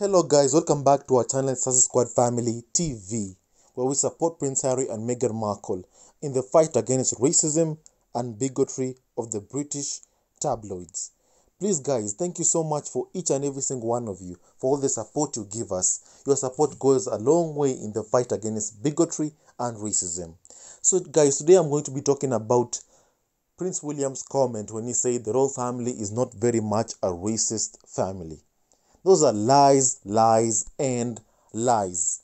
Hello, guys, welcome back to our channel Sussex Squad Family TV, where we support Prince Harry and Meghan Markle in the fight against racism and bigotry of the British tabloids. Please, guys, thank you so much for each and every single one of you for all the support you give us. Your support goes a long way in the fight against bigotry and racism. So, guys, today I'm going to be talking about Prince William's comment when he said the royal family is not very much a racist family. Those are lies, lies, and lies.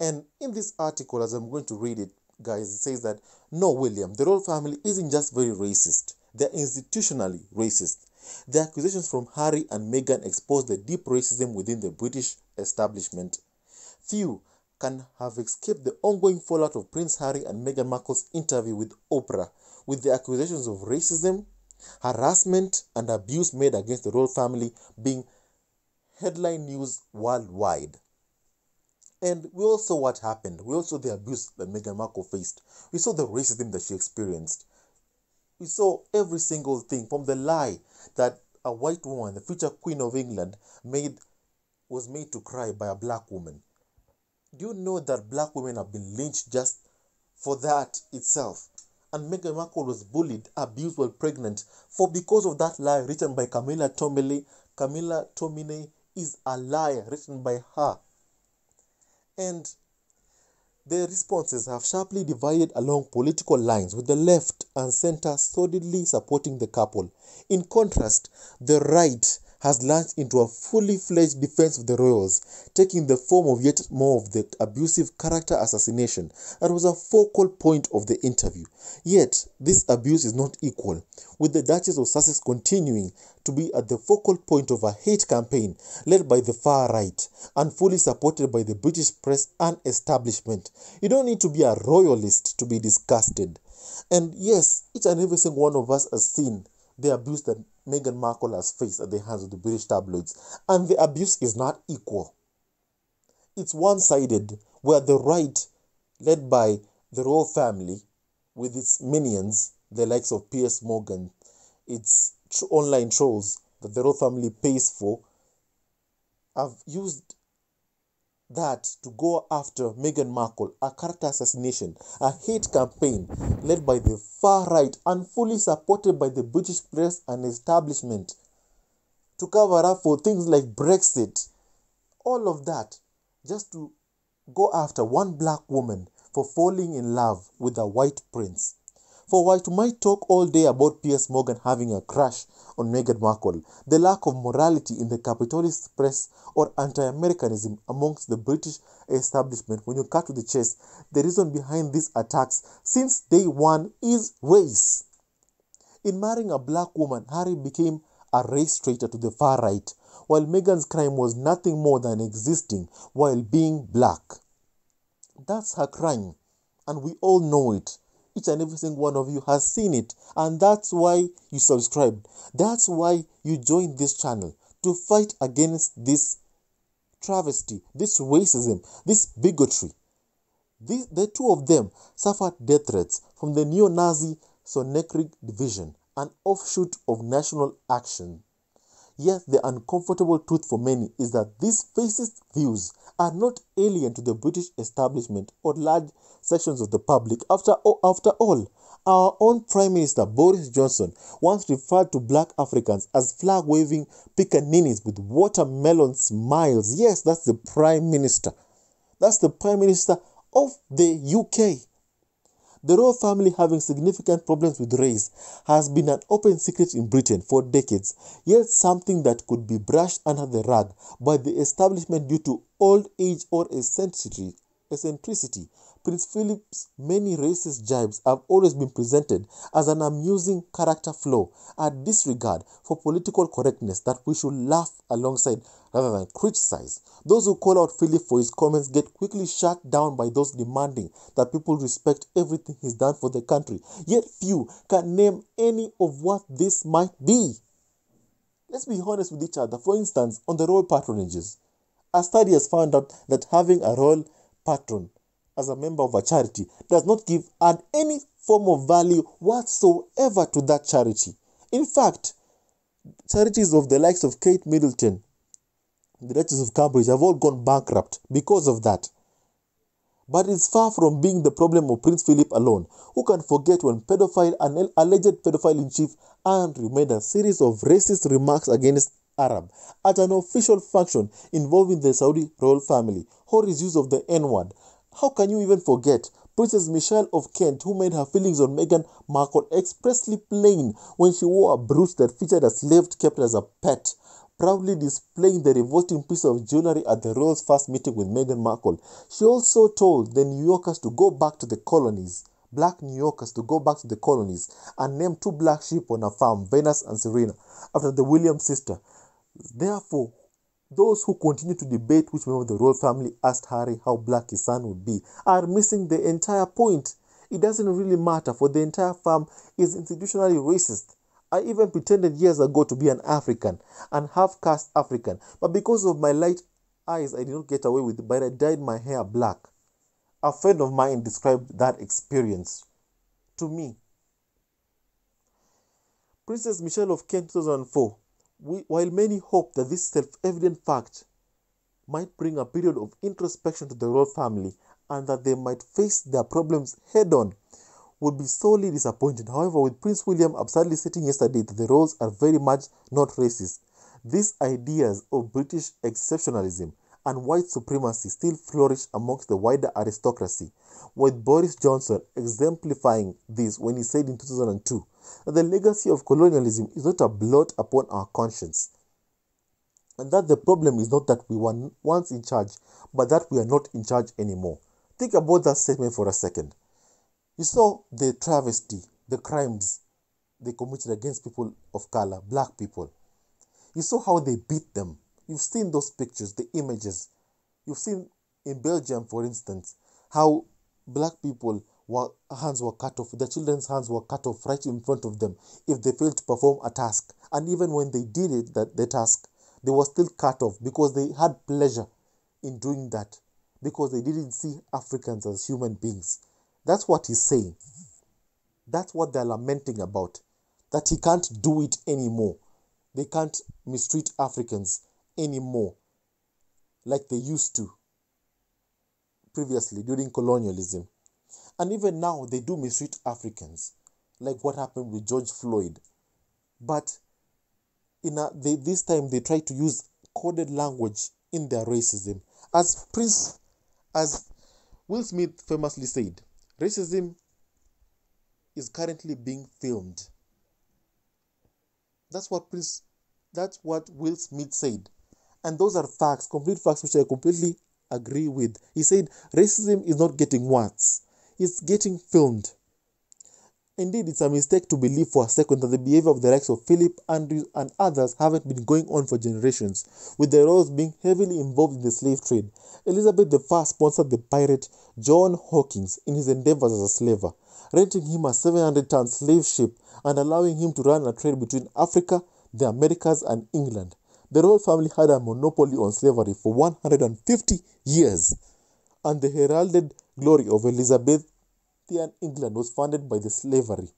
And in this article, as I'm going to read it, guys, it says that no, William, the royal family isn't just very racist, they're institutionally racist. The accusations from Harry and Meghan expose the deep racism within the British establishment. Few can have escaped the ongoing fallout of Prince Harry and Meghan Markle's interview with Oprah, with the accusations of racism, harassment, and abuse made against the royal family being headline news worldwide. And we all saw what happened. We also the abuse that Meghan Markle faced. We saw the racism that she experienced. We saw every single thing from the lie that a white woman, the future queen of England, made was made to cry by a black woman. Do you know that black women have been lynched just for that itself? And Meghan Markle was bullied, abused while pregnant for because of that lie written by Camilla Tominey. Camilla Tominey is a lie written by her. And the responses have sharply divided along political lines, with the left and center solidly supporting the couple. In contrast, the right has launched into a fully fledged defense of the royals, taking the form of yet more of the abusive character assassination that was a focal point of the interview. Yet, this abuse is not equal, with the Duchess of Sussex continuing to be at the focal point of a hate campaign led by the far right and fully supported by the British press and establishment. You don't need to be a royalist to be disgusted. And yes, each and every single one of us has seen the abuse that Meghan Markle has faced at the hands of the British tabloids, and the abuse is not equal. It's one sided, where the right, led by the royal family, with its minions, the likes of Piers Morgan, its online trolls that the royal family pays for, have used that to go after Meghan Markle, a character assassination, a hate campaign led by the far right and fully supported by the British press and establishment to cover up for things like Brexit. All of that just to go after one black woman for falling in love with a white prince. For while might talk all day about Piers Morgan having a crush on Meghan Markle, the lack of morality in the capitalist press or anti-Americanism amongst the British establishment, when you cut to the chase, the reason behind these attacks since day one is race. In marrying a black woman, Harry became a race traitor to the far right, while Meghan's crime was nothing more than existing while being black. That's her crime, and we all know it. Each and every single one of you has seen it, and that's why you subscribed. That's why you joined this channel to fight against this travesty, this racism, this bigotry. These, the two of them suffered death threats from the neo Nazi Sonnenkrieg Division, an offshoot of National Action. Yet, the uncomfortable truth for many is that these fascist views are not alien to the British establishment or large sections of the public. After all, after all, our own Prime Minister Boris Johnson once referred to black Africans as flag waving pickaninnies with watermelon smiles. Yes, that's the Prime Minister. That's the Prime Minister of the UK. The royal family having significant problems with race has been an open secret in Britain for decades, yet something that could be brushed under the rug by the establishment due to old age or eccentricity. Eccentricity. Prince Philip's many racist jibes have always been presented as an amusing character flaw, a disregard for political correctness that we should laugh alongside rather than criticize. Those who call out Philip for his comments get quickly shut down by those demanding that people respect everything he's done for the country. Yet few can name any of what this might be. Let's be honest with each other. For instance, on the royal patronages, a study has found out that having a royal patron as a member of a charity does not give add any form of value whatsoever to that charity. In fact, charities of the likes of Kate Middleton, the Duchess of Cambridge have all gone bankrupt because of that. But it's far from being the problem of Prince Philip alone. Who can forget when pedophile and alleged pedophile in chief Andrew made a series of racist remarks against Arab at an official function involving the Saudi royal family, or use of the N word. How can you even forget Princess Michelle of Kent, who made her feelings on Meghan Markle expressly plain when she wore a brooch that featured a slave kept as a pet, proudly displaying the revolting piece of jewelry at the royal's first meeting with Meghan Markle. She also told the New Yorkers to go back to the colonies, black New Yorkers to go back to the colonies, and name two black sheep on a farm, Venus and Serena, after the Williams sister. Therefore, those who continue to debate which member of the royal family asked Harry how black his son would be are missing the entire point. It doesn't really matter, for the entire farm is institutionally racist. I even pretended years ago to be an African and half caste African, but because of my light eyes, I did not get away with it, but I dyed my hair black. A friend of mine described that experience to me. Princess Michelle of Kent 2004 we, while many hope that this self evident fact might bring a period of introspection to the royal family and that they might face their problems head on, would be sorely disappointed. However, with Prince William absurdly stating yesterday that the royals are very much not racist, these ideas of British exceptionalism and white supremacy still flourish amongst the wider aristocracy, with Boris Johnson exemplifying this when he said in 2002 that the legacy of colonialism is not a blot upon our conscience. And that the problem is not that we were once in charge, but that we are not in charge anymore. Think about that statement for a second. You saw the travesty, the crimes they committed against people of color, black people. You saw how they beat them. You've seen those pictures, the images. You've seen in Belgium, for instance, how black people were, hands were cut off, their children's hands were cut off right in front of them if they failed to perform a task. And even when they did it, that the task, they were still cut off because they had pleasure in doing that because they didn't see Africans as human beings. That's what he's saying. That's what they're lamenting about. That he can't do it anymore. They can't mistreat Africans anymore like they used to previously during colonialism. And even now, they do mistreat Africans, like what happened with George Floyd. But in a, they, this time, they try to use coded language in their racism. As Prince, as Will Smith famously said, racism is currently being filmed. That's what Prince, that's what Will Smith said. And those are facts, complete facts, which I completely agree with. He said racism is not getting worse, it's getting filmed. Indeed, it's a mistake to believe for a second that the behavior of the likes of Philip, Andrews and others haven't been going on for generations, with the royals being heavily involved in the slave trade. Elizabeth I sponsored the pirate John Hawkins in his endeavors as a slaver, renting him a 700 ton slave ship and allowing him to run a trade between Africa, the Americas, and England. The royal family had a monopoly on slavery for 150 years, and the heralded glory of Elizabethan England was funded by the slavery.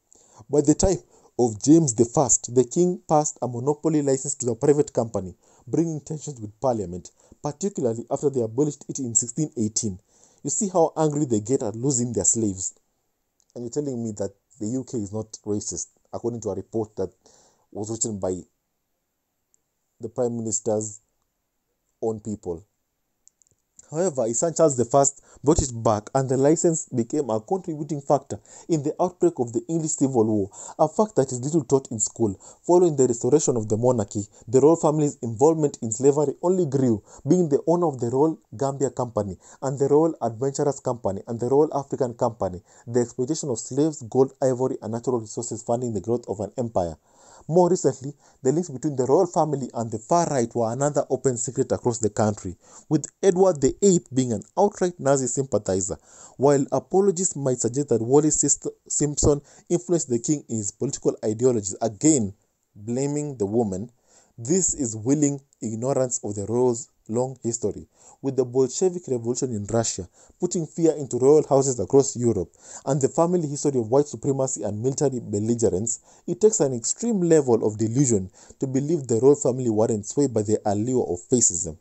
By the time of James I, the king passed a monopoly license to a private company, bringing tensions with parliament, particularly after they abolished it in 1618. You see how angry they get at losing their slaves. And you're telling me that the UK is not racist, according to a report that was written by the Prime Minister's own people. However, his Charles I brought it back, and the license became a contributing factor in the outbreak of the English Civil War, a fact that is little taught in school. Following the restoration of the monarchy, the royal family's involvement in slavery only grew, being the owner of the Royal Gambia Company and the Royal Adventurers Company and the Royal African Company, the exploitation of slaves, gold, ivory, and natural resources funding the growth of an empire. More recently, the links between the royal family and the far right were another open secret across the country, with Edward VIII being an outright Nazi sympathizer. While apologists might suggest that Wally Simpson influenced the king in his political ideologies, again blaming the woman, this is willing ignorance of the royals long history, with the Bolshevik Revolution in Russia putting fear into royal houses across Europe and the family history of white supremacy and military belligerence, it takes an extreme level of delusion to believe the royal family weren't swayed by the allure of fascism.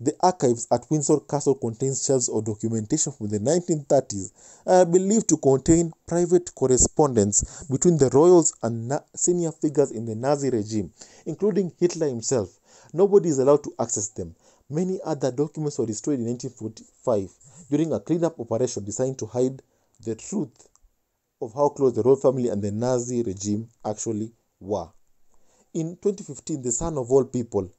The archives at Windsor Castle contains shelves of documentation from the 1930s and are believed to contain private correspondence between the royals and na- senior figures in the Nazi regime, including Hitler himself. Nobody is allowed to access them. Many other documents were destroyed in 1945 during a cleanup operation designed to hide the truth of how close the royal family and the Nazi regime actually were. In 2015, the Sun of all people,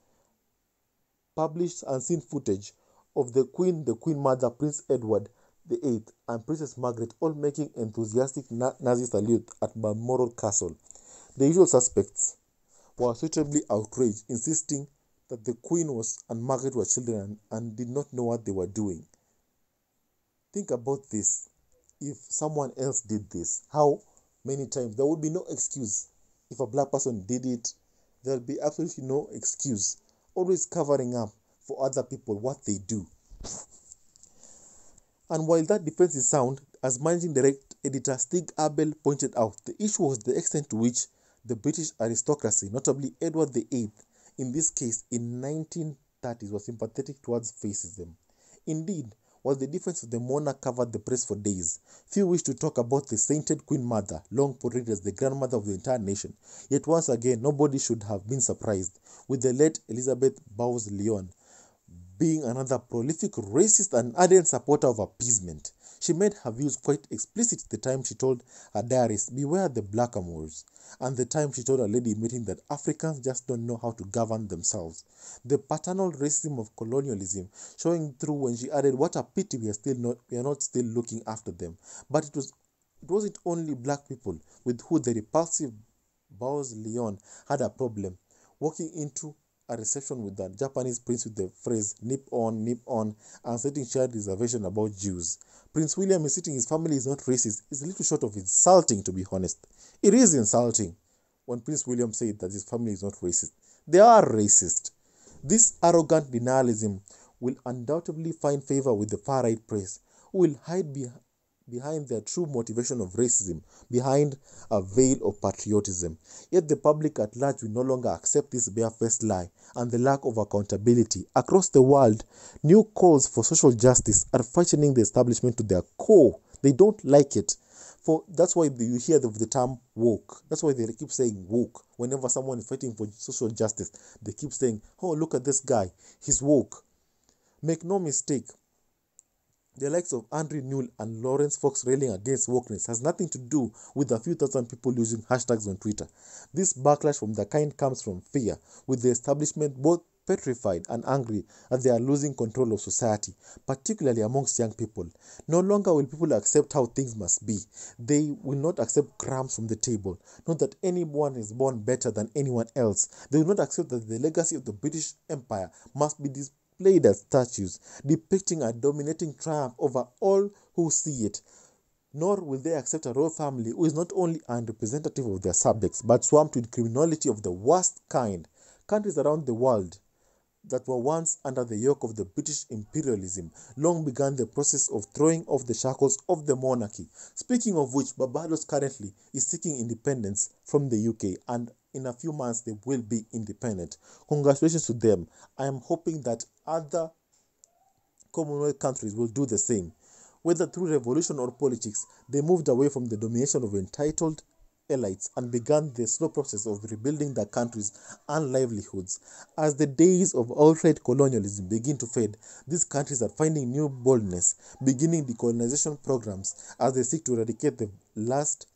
published unseen footage of the Queen, the Queen Mother, Prince Edward VIII, and Princess Margaret all making enthusiastic na- Nazi salute at Balmoral Castle. The usual suspects were suitably outraged, insisting that the Queen was and Margaret were children and, did not know what they were doing. Think about this. If someone else did this, how many times there would be no excuse. If a black person did it, there'll be absolutely no excuse always covering up for other people what they do. And while that defense is sound, as managing director editor Stig Abell pointed out, the issue was the extent to which the British aristocracy, notably Edward VIII, in this case in 1930s, was sympathetic towards fascism. Indeed, while the defense of the monarch covered the press for days, few wished to talk about the sainted Queen Mother, long portrayed as the grandmother of the entire nation. Yet once again, nobody should have been surprised with the late Elizabeth Bowes leon being another prolific racist and ardent supporter of appeasement. She made her views quite explicit the time she told her diarist, Beware the blackamoors, and the time she told a lady meeting that Africans just don't know how to govern themselves. The paternal racism of colonialism showing through when she added, What a pity we are still not we are not still looking after them. But it was it wasn't only black people with who the repulsive Bowes Lyon had a problem. Walking into a reception with the Japanese prince with the phrase nip on, nip on, and setting shared reservation about Jews. Prince William is sitting his family is not racist is a little short of insulting, to be honest. It is insulting when Prince William said that his family is not racist. They are racist. This arrogant denialism will undoubtedly find favor with the far right press, who will hide behind behind their true motivation of racism, behind a veil of patriotism. Yet the public at large will no longer accept this barefaced lie and the lack of accountability. Across the world, new calls for social justice are frightening the establishment to their core. They don't like it. For that's why you hear of the term woke. That's why they keep saying woke. Whenever someone is fighting for social justice, they keep saying, "Oh, look at this guy. He's woke." Make no mistake, the likes of Andrew Neil and Laurence Fox railing against wokeness has nothing to do with a few thousand people using hashtags on Twitter. This backlash from the kind comes from fear, with the establishment both petrified and angry that they are losing control of society, particularly amongst young people. No longer will people accept how things must be. They will not accept crumbs from the table. Not that anyone is born better than anyone else. They will not accept that the legacy of the British Empire must be displayed displayed as statues, depicting a dominating triumph over all who see it. Nor will they accept a royal family who is not only unrepresentative of their subjects, but swamped with criminality of the worst kind. Countries around the world that were once under the yoke of the British imperialism long began the process of throwing off the shackles of the monarchy. Speaking of which, Barbados currently is seeking independence from the UK and in a few months they will be independent. Congratulations to them. I am hoping that other Commonwealth countries will do the same. Whether through revolution or politics, they moved away from the domination of entitled elites and began the slow process of rebuilding their countries and livelihoods. As the days of outright colonialism begin to fade, these countries are finding new boldness, beginning decolonization programs as they seek to eradicate the last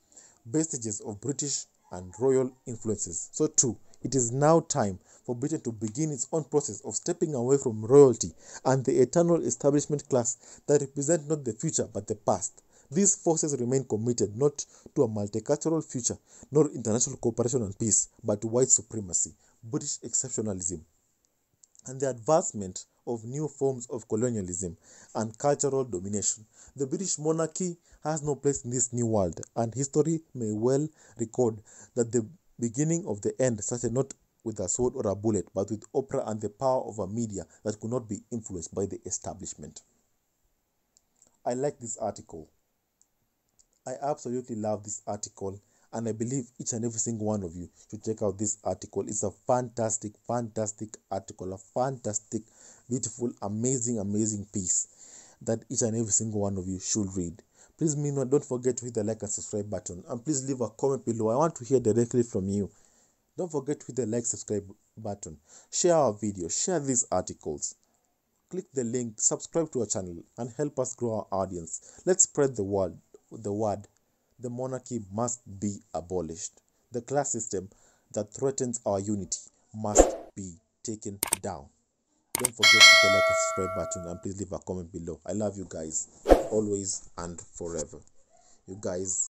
vestiges of British and royal influences. So, too, it is now time for Britain to begin its own process of stepping away from royalty and the eternal establishment class that represent not the future but the past. These forces remain committed not to a multicultural future, nor international cooperation and peace, but to white supremacy, British exceptionalism, and the advancement of new forms of colonialism and cultural domination. The British monarchy has no place in this new world, and history may well record that the beginning of the end started not with a sword or a bullet, but with Oprah and the power of a media that could not be influenced by the establishment. I like this article. I absolutely love this article, and I believe each and every single one of you should check out this article. It's a fantastic, fantastic article, a fantastic, beautiful, amazing, amazing piece that each and every single one of you should read. Please, meanwhile, don't forget to hit the like and subscribe button, and please leave a comment below. I want to hear directly from you. Don't forget to hit the like subscribe button. Share our video, share these articles. Click the link, subscribe to our channel, and help us grow our audience. Let's spread the word. The word. The monarchy must be abolished. The class system that threatens our unity must be taken down. Don't forget to hit the like and subscribe button and please leave a comment below. I love you guys always and forever. You guys